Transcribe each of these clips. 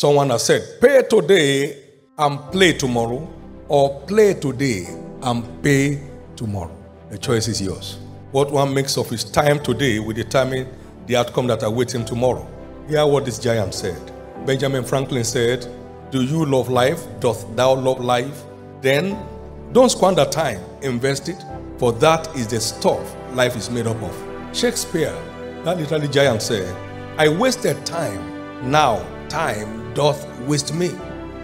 Someone has said, pay today and play tomorrow, or play today and pay tomorrow. The choice is yours. What one makes of his time today will determine the outcome that awaits him tomorrow. Hear what this giant said. Benjamin Franklin said, Do you love life? Doth thou love life? Then don't squander time, invest it, for that is the stuff life is made up of. Shakespeare, that literally giant said, I wasted time, now time doth waste me.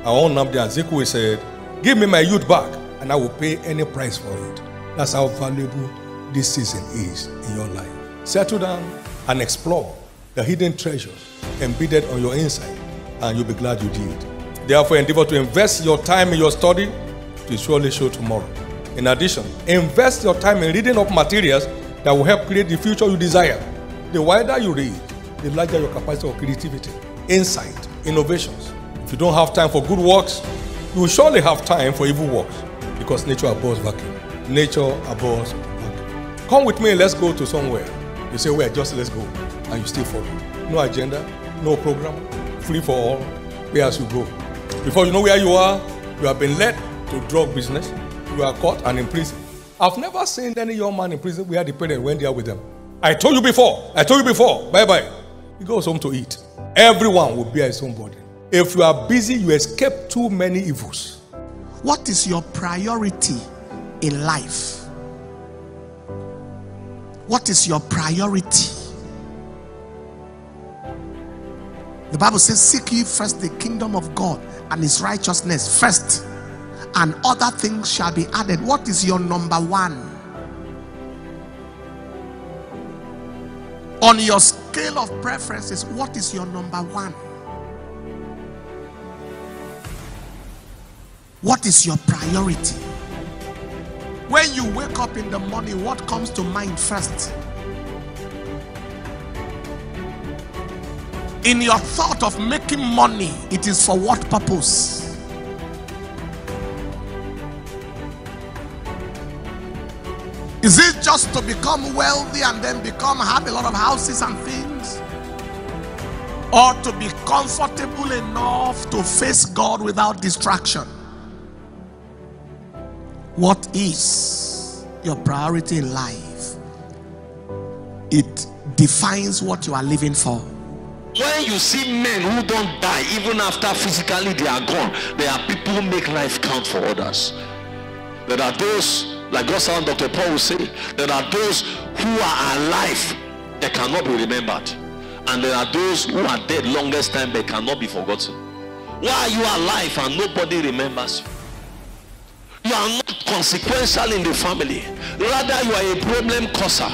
Our own Nnamdi Azikiwe said, Give me my youth back, and I will pay any price for it. That's how valuable this season is in your life. Settle down and explore the hidden treasures embedded on your inside, and you'll be glad you did. Therefore, endeavor to invest your time in your study to surely show tomorrow. In addition, invest your time in reading up materials that will help create the future you desire. The wider you read, the larger your capacity of creativity, insight, innovations. If you don't have time for good works, you will surely have time for evil works because nature abhors vacuum. Nature abhors vacuum. Come with me, let's go to somewhere. You say, where? Just let's go. And you still follow. No agenda, no program, free for all, pay as you go. Before you know where you are, you have been led to drug business, you are caught and in prison. I've never seen any young man in prison where the parent went there with them. I told you before, I told you before, bye bye. He goes home to eat. Everyone will bear his own burden. If you are busy, you escape too many evils. What is your priority in life? What is your priority? The Bible says, Seek ye first the kingdom of God and his righteousness first, and other things shall be added. What is your number one? On your scale of preferences, what is your number one? What is your priority? When you wake up in the morning, what comes to mind first? In your thought of making money, it is for what purpose? Is it just to become wealthy and then become have a lot of houses and things? Or to be comfortable enough to face God without distraction? What is your priority in life? It defines what you are living for. When you see men who don't die even after physically they are gone, there are people who make life count for others. There are those, like God's son Dr. Paul will say, there are those who are alive that cannot be remembered. And there are those who are dead longest time but cannot be forgotten. Why are you alive and nobody remembers you? You are not consequential in the family. Rather, you are a problem causer.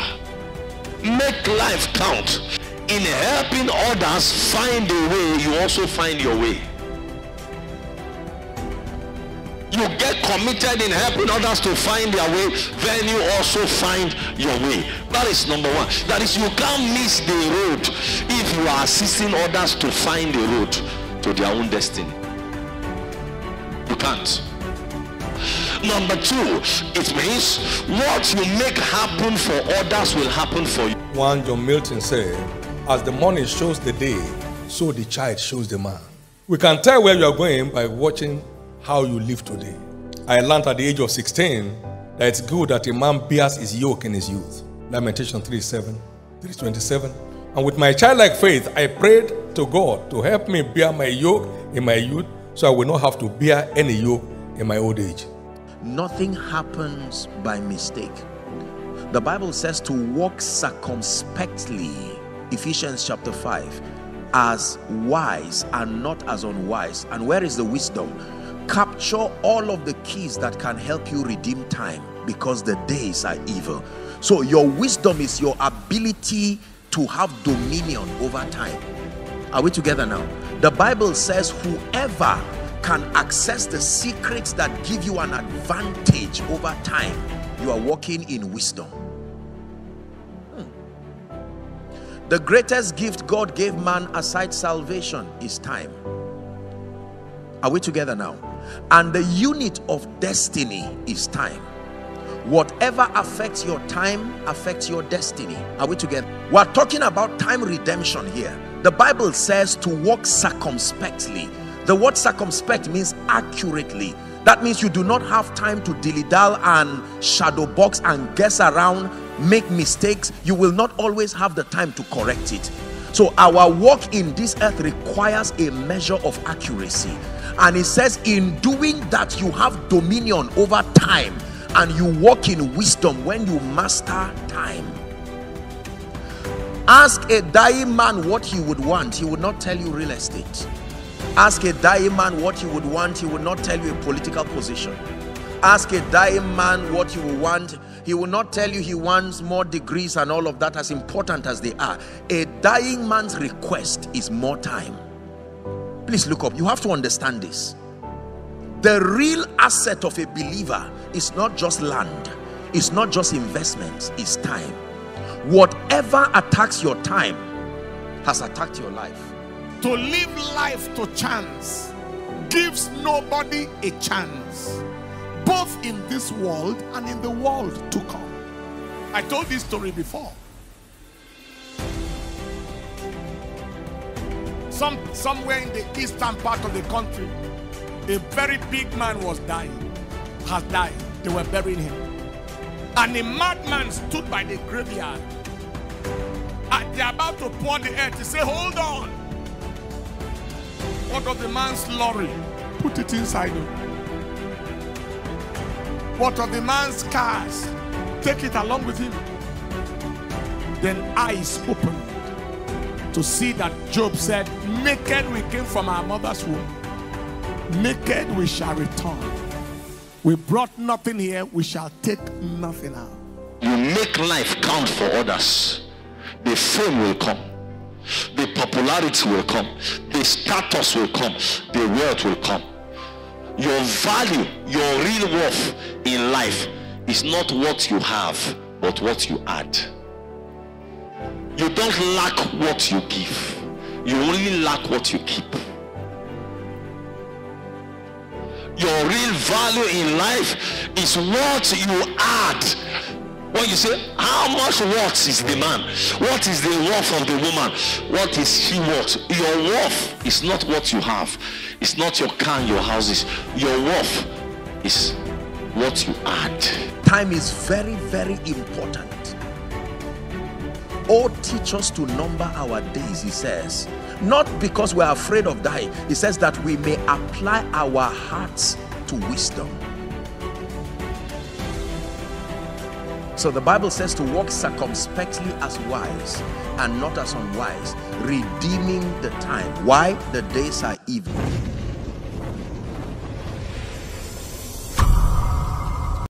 Make life count. In helping others find a way, you also find your way. You get committed in helping others to find their way, then you also find your way. That is number one. That is, you can't miss the road if you are assisting others to find the road to their own destiny. You can't. Number two, it means what you make happen for others will happen for you. One John Milton said, As the morning shows the day, so the child shows the man. We can tell where you are going by watching how you live today. I learned at the age of 16 that it's good that a man bears his yoke in his youth. Lamentation 3 7, 327. And with my childlike faith, I prayed to God to help me bear my yoke in my youth so I will not have to bear any yoke in my old age. Nothing happens by mistake. The Bible says to walk circumspectly, Ephesians chapter 5, as wise and not as unwise. And where is the wisdom? Capture all of the keys that can help you redeem time because the days are evil. So, your wisdom is your ability to have dominion over time. Are we together now? The Bible says, Whoever can access the secrets that give you an advantage over time, you are walking in wisdom. Hmm. The greatest gift God gave man aside salvation is time. Are we together now? And the unit of destiny is time. Whatever affects your time affects your destiny. Are we together? We're talking about time redemption here. The Bible says to walk circumspectly. The word circumspect means accurately. That means you do not have time to dilly dal and shadow box and guess around, make mistakes. You will not always have the time to correct it. So, our walk in this earth requires a measure of accuracy. And it says, in doing that, you have dominion over time and you walk in wisdom when you master time. Ask a dying man what he would want, he would not tell you real estate. Ask a dying man what he would want, he would not tell you a political position. Ask a dying man what he would want, he will not tell you he wants more degrees and all of that, as important as they are. A dying man's request is more time. Please look up, you have to understand this. The real asset of a believer is not just land, it's not just investments, it's time. Whatever attacks your time has attacked your life. To live life to chance gives nobody a chance, both in this world and in the world to come. I told this story before. Some, somewhere in the eastern part of the country, a very big man was dying, has died. They were burying him. And a madman stood by the graveyard. And they're about to pour the earth. He said, Hold on. What of the man's lorry? Put it inside him. What of the man's cars? Take it along with him. Then eyes opened to see that Job said, Naked we came from our mother's womb naked we shall return. We brought nothing here, we shall take nothing out. You make life count for others. The fame will come. The popularity will come. The status will come. The wealth will come. Your value, your real worth in life is not what you have, but what you add. You don't lack what you give. You only lack what you keep. your real value in life is what you add. When you say how much worth is the man? What is the worth of the woman? What is she worth? Your worth is not what you have. It's not your car and your houses. Your worth is what you add. Time is very very important oh teach us to number our days he says. Not because we're afraid of dying. He says that we may apply our hearts to wisdom. So the bible says to walk circumspectly as wise and not as unwise redeeming the time. Why? The days are evil